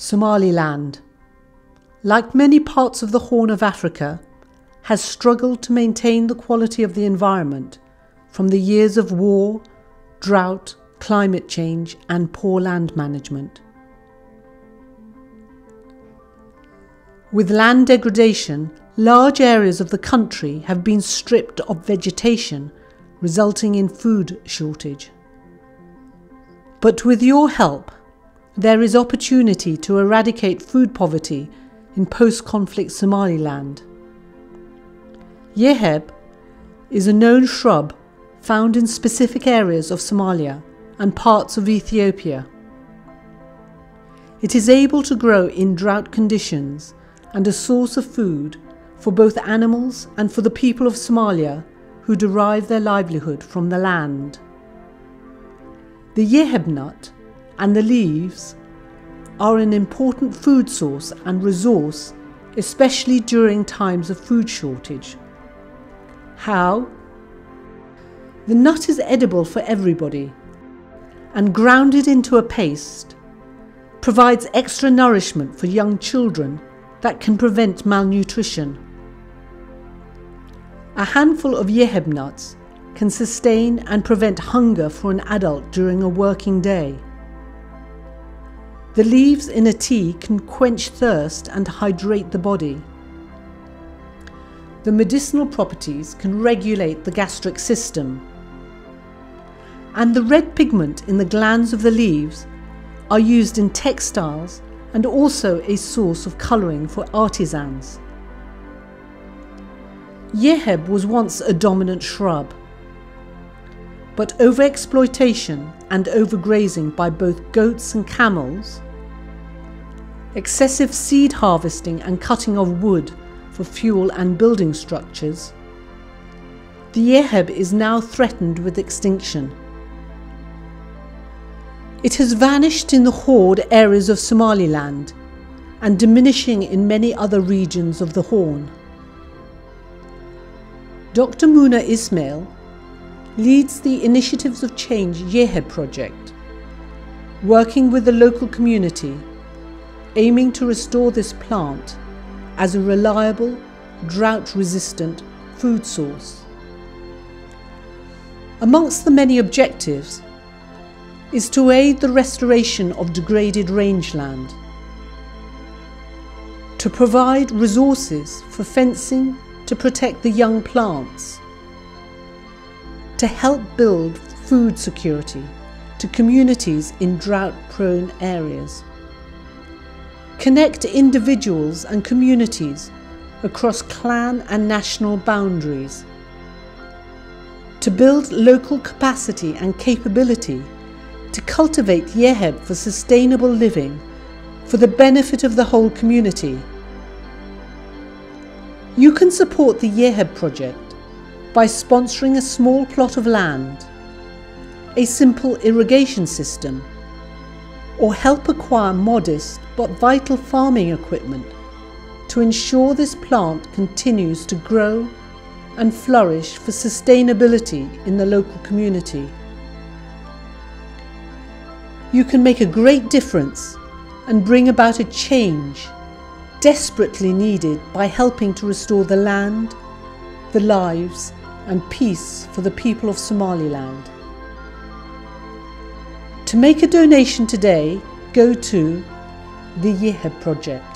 Somaliland, like many parts of the Horn of Africa, has struggled to maintain the quality of the environment from the years of war, drought, climate change, and poor land management. With land degradation, large areas of the country have been stripped of vegetation, resulting in food shortage. But with your help, there is opportunity to eradicate food poverty in post conflict Somaliland. Yeheb is a known shrub found in specific areas of Somalia and parts of Ethiopia. It is able to grow in drought conditions and a source of food for both animals and for the people of Somalia who derive their livelihood from the land. The Yeheb nut and the leaves are an important food source and resource, especially during times of food shortage. How? The nut is edible for everybody and grounded into a paste provides extra nourishment for young children that can prevent malnutrition. A handful of yeheb nuts can sustain and prevent hunger for an adult during a working day. The leaves in a tea can quench thirst and hydrate the body. The medicinal properties can regulate the gastric system. And the red pigment in the glands of the leaves are used in textiles and also a source of colouring for artisans. Yeheb was once a dominant shrub, but overexploitation and overgrazing by both goats and camels, excessive seed harvesting and cutting of wood for fuel and building structures, the Yeheb is now threatened with extinction. It has vanished in the Haud areas of Somaliland and diminishing in many other regions of the Horn. Dr. Muna Ismail leads the Initiatives of Change Yeheb project, working with the local community, aiming to restore this plant as a reliable, drought resistant food source. Amongst the many objectives is to aid the restoration of degraded rangeland, to provide resources for fencing to protect the young plants, to help build food security to communities in drought prone areas, connect individuals and communities across clan and national boundaries, to build local capacity and capability to cultivate Yeheb for sustainable living for the benefit of the whole community. You can support the Yeheb project by sponsoring a small plot of land, a simple irrigation system, or help acquire modest but vital farming equipment to ensure this plant continues to grow and flourish for sustainability in the local community. You can make a great difference and bring about a change desperately needed by helping to restore the land, the lives, and peace for the people of Somaliland. To make a donation today, go to the Yeheb Project.